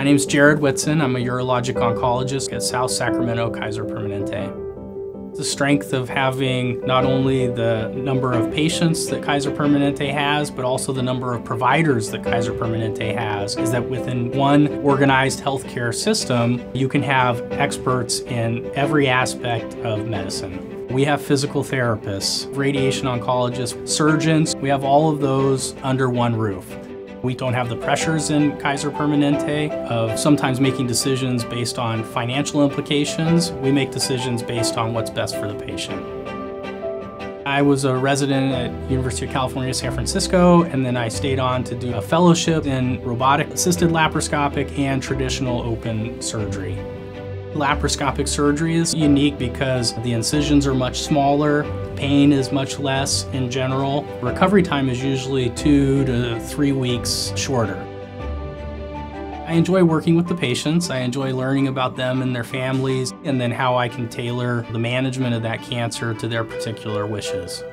My name is Jared Whitson. I'm a urologic oncologist at South Sacramento Kaiser Permanente. The strength of having not only the number of patients that Kaiser Permanente has, but also the number of providers that Kaiser Permanente has, is that within one organized healthcare system, you can have experts in every aspect of medicine. We have physical therapists, radiation oncologists, surgeons. We have all of those under one roof. We don't have the pressures in Kaiser Permanente of sometimes making decisions based on financial implications. We make decisions based on what's best for the patient. I was a resident at University of California, San Francisco, and then I stayed on to do a fellowship in robotic assisted laparoscopic and traditional open surgery. Laparoscopic surgery is unique because the incisions are much smaller, pain is much less in general. Recovery time is usually two to three weeks shorter. I enjoy working with the patients. I enjoy learning about them and their families, and then how I can tailor the management of that cancer to their particular wishes.